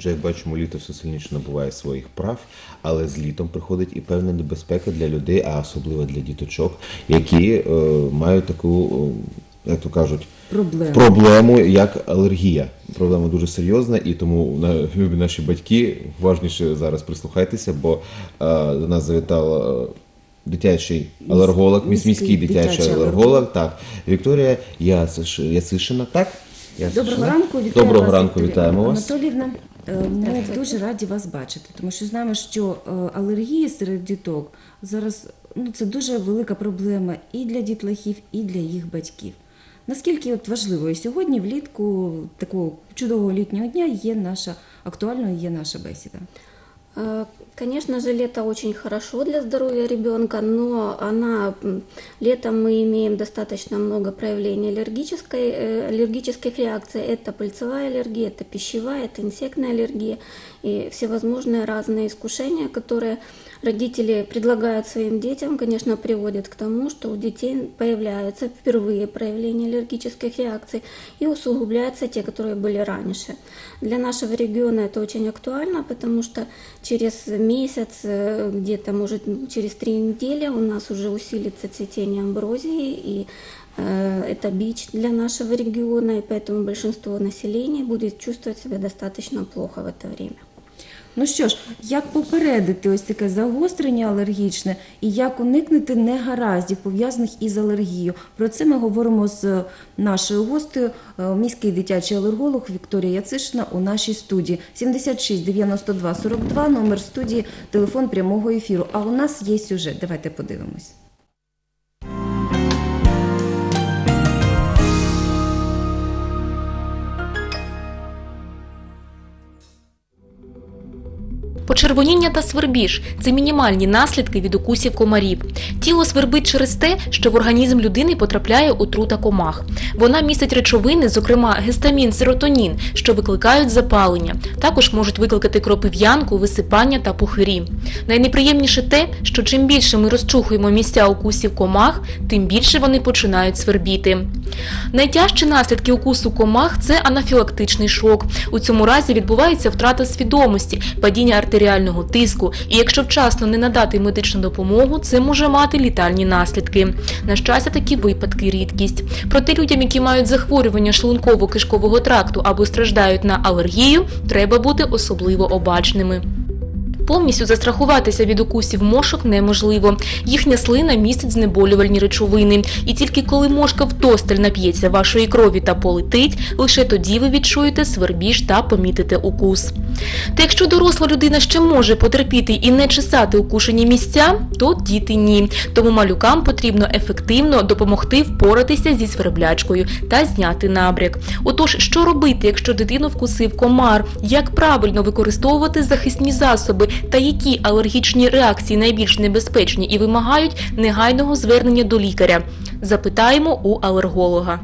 Отже, як бачимо, літо все сильніше набуває своїх прав, але з літом приходить і певна небезпека для людей, а особливо для діточок, які е, мають таку, е, як то кажуть, Проблему. проблему, як алергія. Проблема дуже серйозна, і тому на- любі наші батьки уважніше зараз прислухайтеся, бо е, до нас завітав е, дитячий алерголог, міс- міський міський дитячий дитячий алерголог. Так, Вікторія Яциш- Яцишина, так? Доброго ранку, вітаю Доброго вас, ранку, вітаємо вас. Анатоліївна. Е, Ми дуже раді вас бачити, тому що знаємо, що е, алергії серед діток зараз ну, це дуже велика проблема і для дітлахів, і для їх батьків. Наскільки от важливою сьогодні, влітку такого чудового літнього дня є наша актуальною є наша бесіда. Э, Конечно же, лето очень хорошо для здоровья ребенка, но она, летом мы имеем достаточно много проявлений аллергической, э, аллергических реакций. Это пыльцевая аллергия, это пищевая, это инсектная аллергия и всевозможные разные искушения, которые родители предлагают своим детям, конечно, приводят к тому, что у детей появляются впервые проявления аллергических реакций и усугубляются те, которые были раньше. Для нашего региона это очень актуально, потому что через месяц, э, где-то, может, через три недели у нас уже усилится цветение амброзии, и э, это бич для нашего региона, и поэтому большинство населения будет чувствовать себя достаточно плохо в это время. Ну що ж, як попередити ось таке загострення алергічне і як уникнути негараздів, пов'язаних із алергією? Про це ми говоримо з нашою гостею, е, міський дитячий алерголог Вікторія Яцишина у нашій студії. 76 92 42, номер студії, телефон прямого ефіру. А у нас є сюжет. Давайте подивимось. Почервоніння та свербіж це мінімальні наслідки від укусів комарів. Тіло свербить через те, що в організм людини потрапляє отрута комах. Вона містить речовини, зокрема гестамін, серотонін, що викликають запалення. Також можуть викликати кропив'янку, висипання та пухирі. Найнеприємніше те, що чим більше ми розчухуємо місця укусів комах, тим більше вони починають свербіти. Найтяжчі наслідки укусу комах це анафілактичний шок. У цьому разі відбувається втрата свідомості, падіння артеріального тиску, і якщо вчасно не надати медичну допомогу, це може мати літальні наслідки. На щастя, такі випадки рідкість. Проте людям, які мають захворювання шлунково-кишкового тракту або страждають на алергію, треба бути особливо обачними. Повністю застрахуватися від укусів мошок неможливо. Їхня слина містить знеболювальні речовини. І тільки коли мошка вдосталь нап'ється вашої крові та полетить, лише тоді ви відчуєте свербіж та помітите укус. Та якщо доросла людина ще може потерпіти і не чесати укушені місця, то діти ні. Тому малюкам потрібно ефективно допомогти впоратися зі сверблячкою та зняти набряк. Отож, що робити, якщо дитину вкусив комар? Як правильно використовувати захисні засоби та які алергічні реакції найбільш небезпечні і вимагають негайного звернення до лікаря? Запитаємо у алерголога.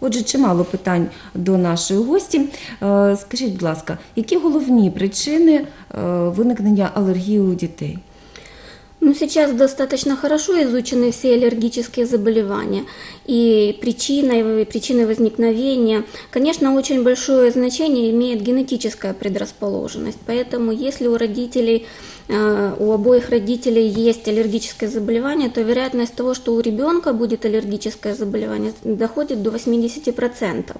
Отже, чимало питань до нашої гості. Е, Скажіть, будь ласка, які головні причини е, виникнення алергії у дітей? Ну, сейчас достаточно хорошо изучены все аллергические заболевания и причиной, причины возникновения. Конечно, очень большое значение имеет генетическая предрасположенность, поэтому если у родителей у обоих родителей есть аллергическое заболевание, то вероятность того, что у ребенка будет аллергическое заболевание, доходит до 80%.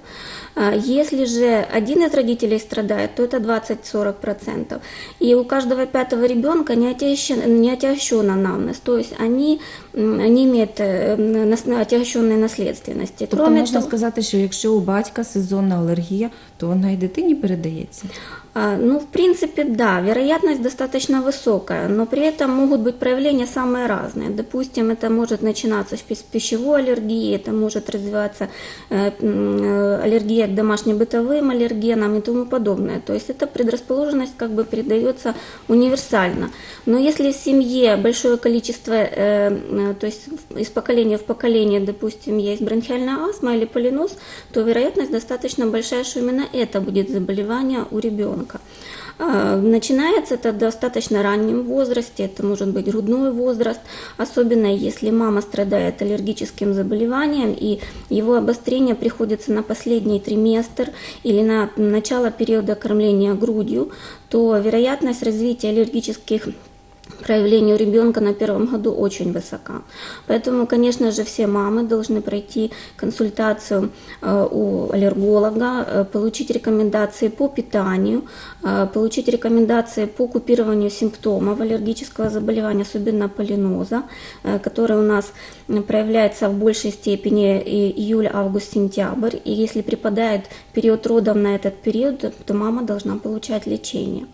А Если же один из родителей страдает, то это 20-40%. И у каждого пятого ребенка неотягощен- неотягощен анамнез, то есть они, они имеют э, отягощенные наследственности. Тобто Кроме можна того- сказати, що якщо у батька сезонна алергія, то вона і дитині передається. А, Ну, в принципе, да, вероятность достаточно высокая, но при этом могут быть проявления самые разные. Допустим, это может начинаться с пищ- пищевой аллергии, это может развиваться э, м, э, аллергия к домашним бытовым аллергенам и тому подобное. То есть эта предрасположенность как бы передается универсально. Но если в семье большое количество, э, э, то есть в- из поколения в поколение, допустим, есть бронхиальная астма или полинос, то вероятность достаточно большая, что именно это будет заболевание у ребенка. А, Начинается это в достаточно раннем возрасте, это может быть грудной возраст, особенно если мама страдает аллергическим заболеванием и его обострение приходится на последний триместр или на начало периода кормления грудью, то вероятность развития аллергических проявлений у ребенка на первом году очень высока. Поэтому, конечно же, все мамы должны пройти консультацию э, у аллерголога, э, получить рекомендации по питанию, э, получить рекомендации по купированию симптомов аллергического заболевания, особенно полиноза, который у нас проявляется в большей степени июль, август, сентябрь. И если припадает период родов на этот период, то мама должна получать лечение.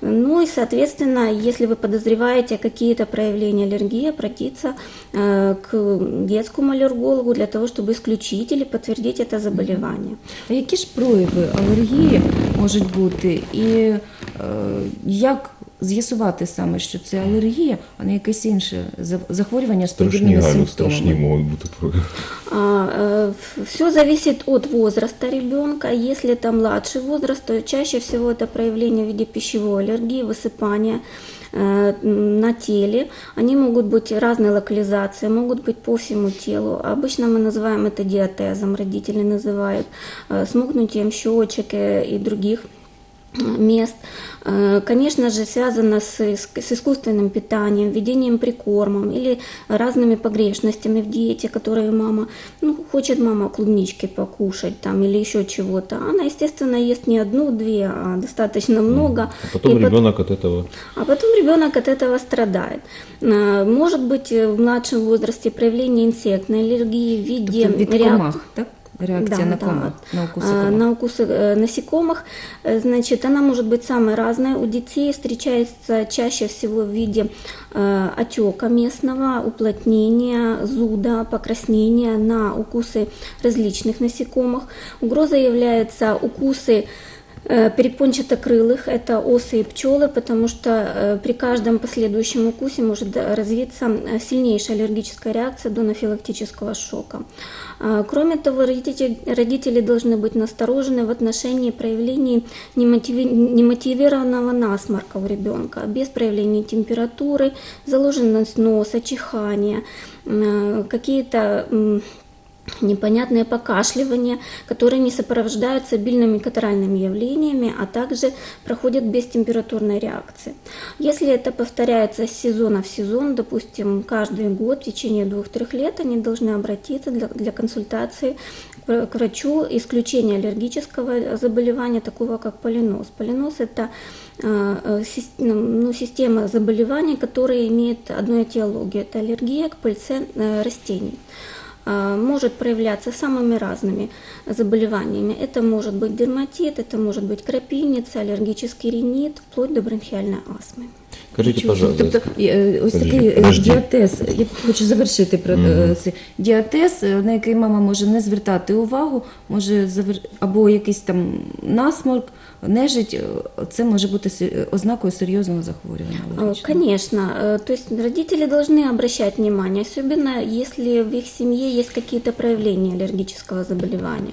Ну и, соответственно, если вы подозреваете какие-то проявления аллергии, обратиться э, к детскому аллергологу для того, чтобы исключить или подтвердить это заболевание. А які ж прояви алергії можуть бути, і е, як з'ясувати саме, що це алергія, а не якесь інше за- захворювання з Страшні подібними Галю, страшні симптомами? можуть бути прояви. Все зависит от возраста ребенка. Если это младший возраст, то чаще всего это проявление в виде пищевой аллергии, высыпания э, на теле. Они могут быть разной локализации, могут быть по всему телу. Обычно мы называем это диатезом, родители называют, э, смукнутием щечек э, и других мест. Э, Конечно же, связано с, с искусственным питанием, введением прикормом или разными погрешностями в диете, которые мама, ну, хочет мама клубнички покушать там или еще чего-то. Она, естественно, ест не одну-две, а достаточно много. А потом И пот- ребенок от этого а потом ребенок от этого страдает. Э, Может быть э, в младшем возрасте проявление инсектной аллергии в виде Тобто від реак- комах, так? Реакція на комах, на укуси А, комах. На укусы э, насекомых. Э, Значит, она может быть самой разной. У детей встречается чаще всего в виде э, отека местного, уплотнения, зуда, покраснения на укусы различных насекомых. Угрозой являются укусы перепончатокрылых, это осы и пчелы, потому что э, при каждом последующем укусе может э, развиться э, сильнейшая аллергическая реакция до анафилактического шока. Кроме того, родители, должны быть насторожены в отношении проявлений немотиви- немотивированного насморка у ребенка, без проявления температуры, заложенность носа, чихания, э, какие-то непонятные покашливания, которые не сопровождаются обильными катаральными явлениями, а также проходят без температурной реакции. Если это повторяется с сезона в сезон, допустим, каждый год в течение двух-трех лет, они должны обратиться для, для консультации к врачу исключения аллергического заболевания, такого как полиноз. Полиноз – это э, э, сис- ну, система заболеваний, которые имеют одну этиологию. Это аллергия к пыльце э, растений может проявляться самыми разными заболеваниями. Это может быть дерматит, это может быть крапивница, аллергический ринит, вплоть до бронхиальной астмы. Скажите, Чого? пожалуйста, Тобто е, ось Подожди, такий е, подожди. діатез, я хочу завершити про е, це. Діатез, е, на який мама може не звертати увагу, може завер... або якийсь там насморк, нежить, е, це може бути се- ознакою серйозного захворювання. Конечно, то есть родители должны обращать внимание, особенно если в их семье есть какие-то проявления аллергического заболевания.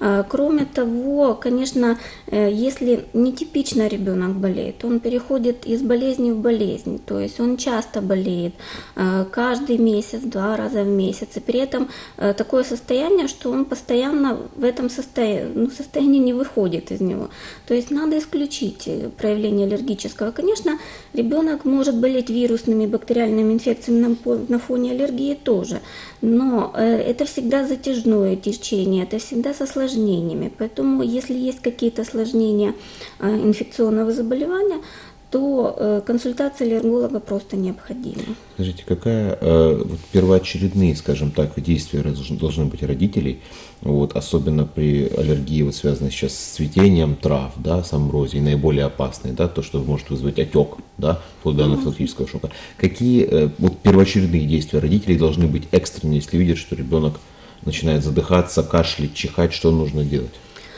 Э, Кроме того, конечно, э, если нетипично ребенок болеет, он переходит из болезни в болезнь, то есть он часто болеет, э, каждый месяц, два раза в месяц, и при этом такое состояние, что он постоянно в этом состоянии, ну, состоянии не выходит из него. То есть надо исключить э, проявление аллергического. Конечно, ребенок может болеть вирусными бактериальными инфекциями на, фоне аллергии тоже, но э, это всегда затяжное течение, это всегда с осложнениями. Поэтому, если есть какие-то осложнения э, инфекционного заболевания, то э, консультация аллерголога просто необходима. Скажите, какая э, вот первоочередные, скажем так, действия должны быть родителей, вот, особенно при аллергии, вот, связанной сейчас с цветением трав, да, с амброзией, наиболее опасные, да, то, что может вызвать отек, да, вплоть до анафилактического шока. Какие э, вот, первоочередные действия родителей должны быть экстренные, если видят, что ребенок начинает задыхаться, кашлять, чихать, что нужно делать?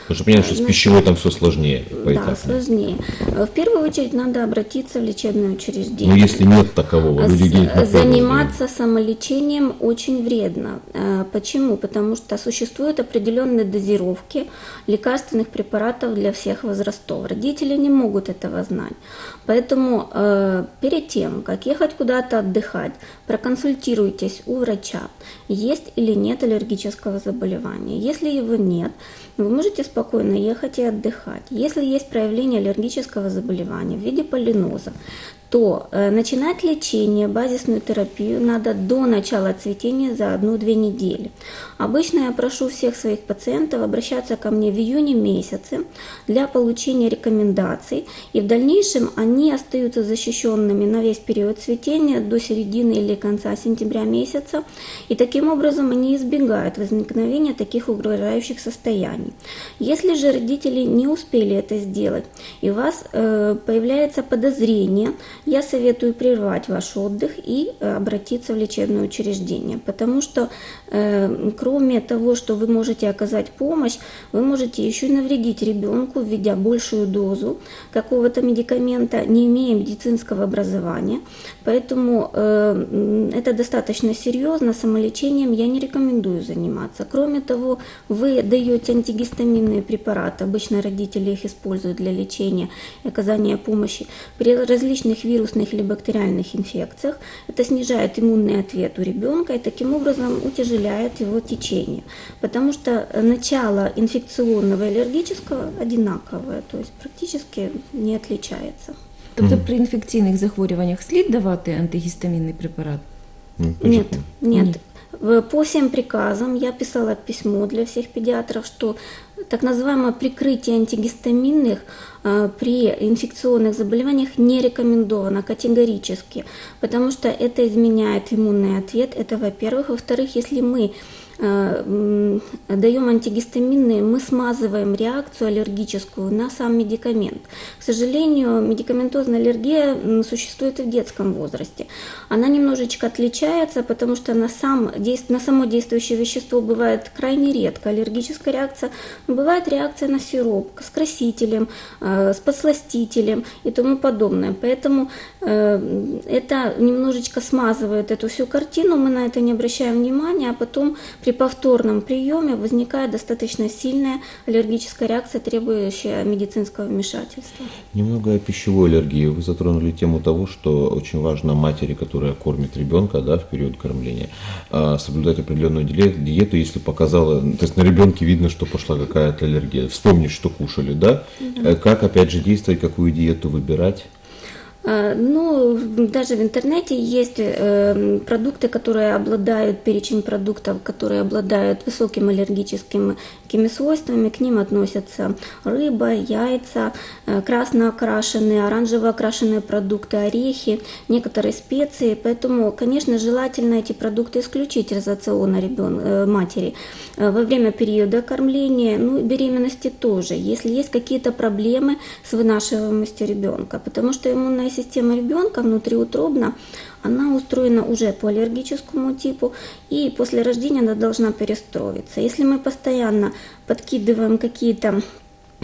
Потому что понятно, что с Значит, пищевой там все сложнее Да, сложнее. Э, В первую очередь надо обратиться в лечебное учреждение. Но если нет такового, люди денег Заниматься самолечением очень вредно. Э, Почему? Потому что существуют определенные дозировки лекарственных препаратов для всех возрастов. Родители не могут этого знать. Поэтому э, перед тем, как ехать куда-то отдыхать, проконсультируйтесь у врача, есть или нет аллергического заболевания. Если его нет, вы можете спокойно ехать и отдыхать. Если есть проявление аллергического заболевания в виде полиноза, то э, начинать лечение, базисную терапию надо до начала цветения за одну-две недели. Обычно я прошу всех своих пациентов обращаться ко мне в июне месяце для получения рекомендаций, и в дальнейшем они остаются защищенными на весь период цветения до середины или конца сентября месяца, и таким образом они избегают возникновения таких угрожающих состояний. Если же родители не успели это сделать, и у вас э, появляется подозрение, я советую прервать ваш отдых и э, обратиться в лечебное учреждение, потому что э, кроме того, что вы можете оказать помощь, вы можете еще и навредить ребенку, введя большую дозу какого-то медикамента, не имея медицинского образования. Поэтому э, это достаточно серьезно, самолечением я не рекомендую заниматься. Кроме того, вы даете антигистаминные препараты, обычно родители их используют для лечения и оказания помощи при различных вирусных или бактериальных инфекциях. Это снижает иммунный ответ у ребенка и таким образом утяжеляет его течение. Потому что начало инфекционного и аллергического одинаковое, то есть практически не отличается. Тобто при інфекційних захворюваннях слід давати антигістамінний препарат? М, почему? По всем приказам я писала письмо для всех педиатров, что так называемое прикрытие антигистаминных э, при инфекционных заболеваниях не рекомендовано категорически, потому что это изменяет иммунный ответ, это во-первых. Во-вторых, если мы даем антигистаминные, мы смазываем реакцию аллергическую на сам медикамент. К сожалению, медикаментозная аллергия существует и в детском возрасте. Она немножечко отличается, потому что на, сам, на само действующее вещество бывает крайне редко аллергическая реакция. Бывает реакция на сироп с красителем, э, с подсластителем и тому подобное. Поэтому э, это немножечко смазывает эту всю картину, мы на это не обращаем внимания, а потом при повторном приеме возникает достаточно сильная аллергическая реакция, требующая медицинского вмешательства. Немного о пищевой аллергии. Вы затронули тему того, что очень важно матери, которая кормит ребенка да, в период кормления, а, соблюдать определенную диету, если показала, то есть на ребенке видно, что пошла какая-то аллергия. Вспомнить, что кушали, да? Э, Как опять же действовать, какую диету выбирать? А, Ну, даже в интернете есть э, продукты, которые обладают, перечень продуктов, которые обладают высокими аллергическими свойствами. К ним относятся рыба, яйца, э, красно окрашенные, оранжево окрашенные продукты, орехи, некоторые специи. Поэтому, конечно, желательно эти продукты исключить из рациона ребен... э, матери э, во время периода кормления, ну и беременности тоже, если есть какие-то проблемы с вынашиваемостью ребенка, потому что иммунная система ребенка внутриутробно, она устроена уже по аллергическому типу, и после рождения она должна перестроиться. Если мы постоянно подкидываем какие-то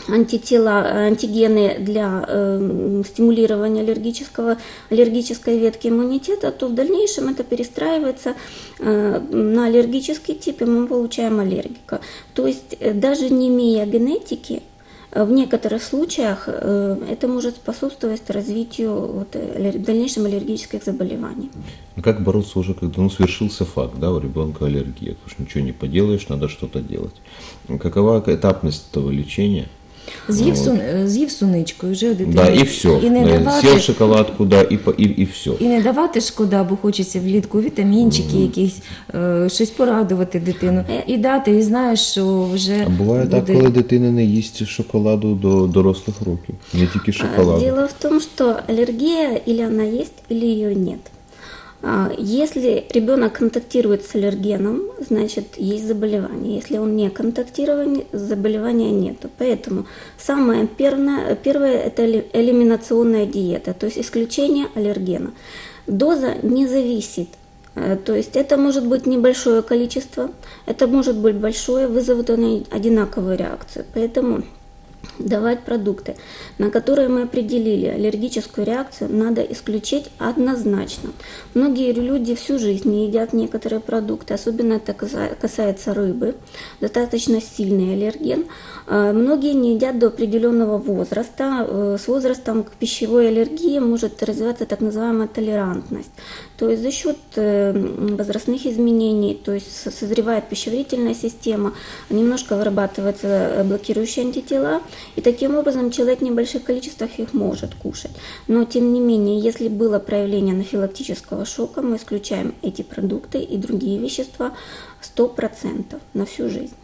антитела, антигены для э, стимулирования аллергического, аллергической ветки иммунитета, то в дальнейшем это перестраивается э, на аллергический тип, и мы получаем аллергика. То есть э, даже не имея генетики, в некоторых случаях э, это может способствовать развитию вот, дальнейшим аллергических заболеваний. А Как бороться уже, когда ну, свершился факт, да, у ребенка аллергия, потому что ничего не поделаешь, надо что-то делать. Какова этапность этого лечения? З'їв, сун, е, з'їв суничку, вже дитина. Да, и все. І не давати, Сел шоколадку, да, и, по- и, и все. і не давати шкода, бо хочеться влітку вітамінчики, якісь, е, щось порадувати дитину. І дати, і знаєш, що вже А буває так, коли дитина не їсть шоколаду до дорослих років, не тільки А, шоколаду. Дело в том, что аллергия или она есть, или ее нет. А, Если ребенок контактирует с аллергеном, значит есть заболевание. Если он не контактирует, заболевания нет. Поэтому самое первое, первое это эли- элиминационная диета, то есть исключение аллергена. Доза не зависит Э, То есть это может быть небольшое количество, это может быть большое, вызовут они одинаковую реакцию. Поэтому давать продукты, на которые мы определили аллергическую реакцию, надо исключить однозначно. Многие люди всю жизнь не едят некоторые продукты, особенно это каса- касается рыбы, достаточно сильный аллерген. Э, Многие не едят до определенного возраста. Э, С возрастом к пищевой аллергии может развиваться так называемая толерантность. То есть за счет э, возрастных изменений, то есть со- созревает пищеварительная система, немножко вырабатываются блокирующие антитела, и таким образом человек в небольших количествах их может кушать. Но тем не менее, если было проявление анафилактического шока, мы исключаем эти продукты и другие вещества 100% на всю жизнь.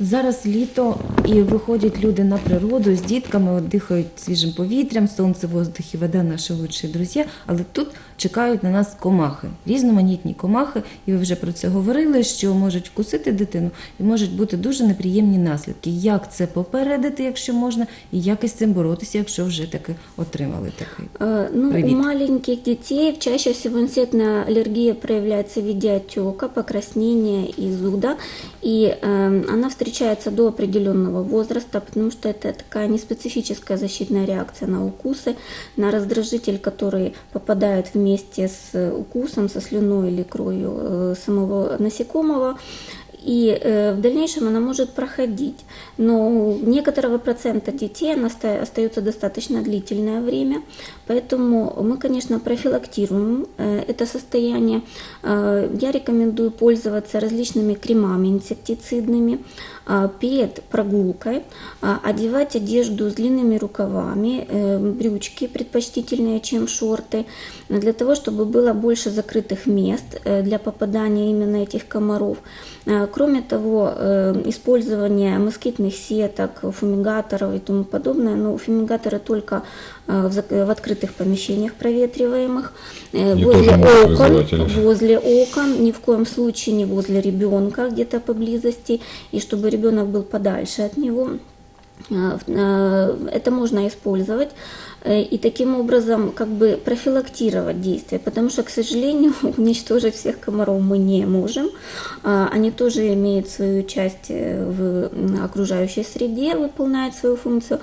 Зараз літо і виходять люди на природу з дітками, дихають свіжим повітрям, сонце, воздух і вода наші лучші друзі. Але тут чекають на нас комахи, різноманітні комахи. І ви вже про це говорили, що можуть вкусити дитину і можуть бути дуже неприємні наслідки. Як це попередити, якщо можна, і як із цим боротися, якщо вже таки отримали такий. Э, Ну, Привит. у маленьких детей чаще всего инсектная аллергия проявляется в виде отека, покраснения и зуда. И э, она встречается до определенного возраста, потому что это такая неспецифическая защитная реакция на укусы, на раздражитель, который попадает вместе с укусом, со слюной или кровью э, самого насекомого. И э, в дальнейшем она может проходить. Но у некоторого процента детей она оста- остается достаточно длительное время. Поэтому мы, конечно, профилактируем э, это состояние. Я рекомендую пользоваться различными кремами инсектицидными перед прогулкой, а, одевать одежду с длинными рукавами, э, брючки предпочтительнее, чем шорты, для того, чтобы было больше закрытых мест э, для попадания именно этих комаров. Э, Кроме того, э, использование москитных сеток, фумигаторов и тому подобное, но фумигаторы только в зак- в открытых помещениях проветриваемых, э, И возле окон, возле окон, ни в коем случае не возле ребенка где-то поблизости, и чтобы ребенок был подальше от него. Э, э, Это можно использовать э, и таким образом как бы профилактировать действия, потому что, к сожалению, уничтожить всех комаров мы не можем. А, Они тоже имеют свою часть э, в окружающей среде, выполняют свою функцию.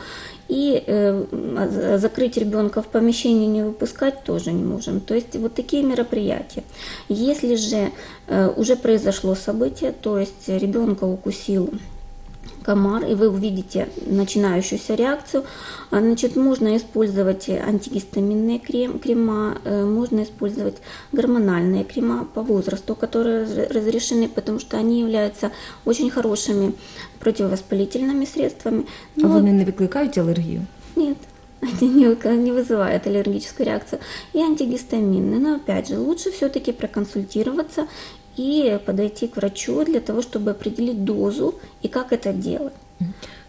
И э, а за- закрыть ребенка в помещении не выпускать тоже не можем. То есть вот такие мероприятия. Если же э, уже произошло событие, то есть ребенка укусил комар, и вы увидите начинающуюся реакцию, а, значит, можно использовать антигистаминные крем, крема, э, можно использовать гормональные крема по возрасту, которые раз- разрешены, потому что они являются очень хорошими противовоспалительными средствами. А Но- вони не викликають алергію? нет, они не вызывают аллергическую реакцию. И антигистаминные. Но опять же, лучше все-таки проконсультироваться и подойти к врачу для того, чтобы определить дозу и как это делать.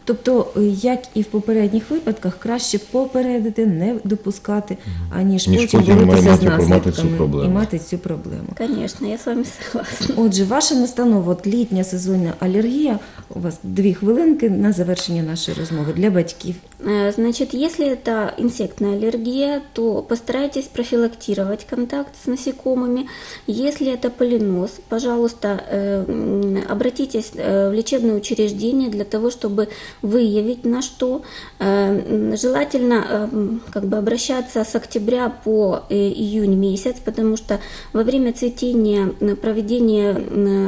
Тобто, е, як і в попередніх випадках, краще попередити, не допускати, аніж Ніж потім потім боротися з мати- мати цю наслідками проблему. і мати цю проблему. Конечно, я с вами согласна. Отже, ваша настанова, от літня сезонна алергія. У вас дві хвилинки на завершення нашої розмови для батьків. Э, Значит, если это инсектная аллергия, то постарайтесь профилактировать контакт с насекомыми. Если это полинос, пожалуйста, э, обратитесь э, в лечебное учреждение для того, чтобы выявить на что. Желательно как бы обращаться с октября по июнь месяц, потому что во время цветения проведение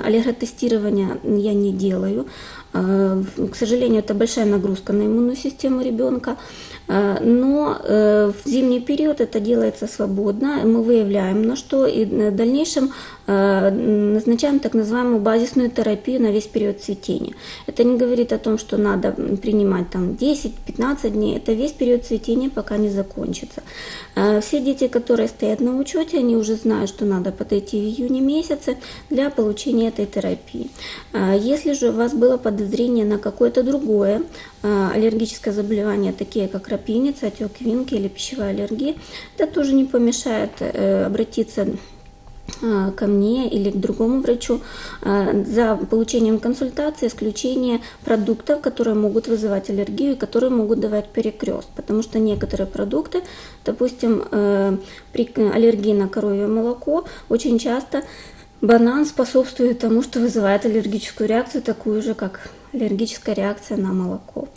аллерготестирования я не делаю. Э, К сожалению, это большая нагрузка на иммунную систему ребенка. Э, Но э, в зимний период это делается свободно. Мы выявляем на что и в дальнейшем назначаем так называемую базисную терапию на весь период цветения. Это не говорит о том, что надо принимать там 10-15 дней. Это весь период цветения, пока не закончится. Э, Все дети, которые стоят на учете, они уже знают, что надо подойти в июне месяце для получения этой терапии. Э, Если же у вас было подозрение на какое-то другое э, аллергическое заболевание, такие как рапиница, отек винки или пищевая аллергия, это тоже не помешает э, обратиться э, ко мне или к другому врачу э, за получением консультации исключение продуктов, которые могут вызывать аллергию и которые могут давать перекрест. Потому что некоторые продукты, допустим, э, при к- аллергии на коровье молоко, очень часто банан способствует тому, что вызывает аллергическую реакцию, такую же, как аллергическая реакция на молоко,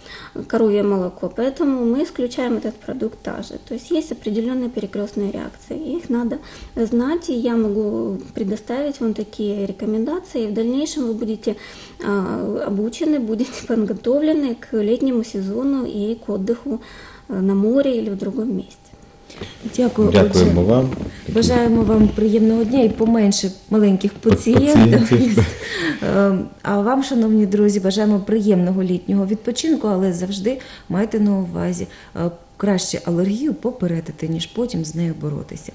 коровье молоко. Поэтому мы исключаем этот продукт также. То есть есть определенные перекрестные реакции. Их надо знать, и я могу предоставить вам такие рекомендации. И в дальнейшем вы будете а, обучены, будете подготовлены к летнему сезону и к отдыху э, на море или в другом месте. Дякую. Дякуємо Отже, вам. Бажаємо вам приємного дня і поменше маленьких пацієнтів. Пацієнтів. Е, А вам, шановні друзі, бажаємо приємного літнього відпочинку, але завжди майте на увазі е, краще алергію попередити, ніж потім з нею боротися.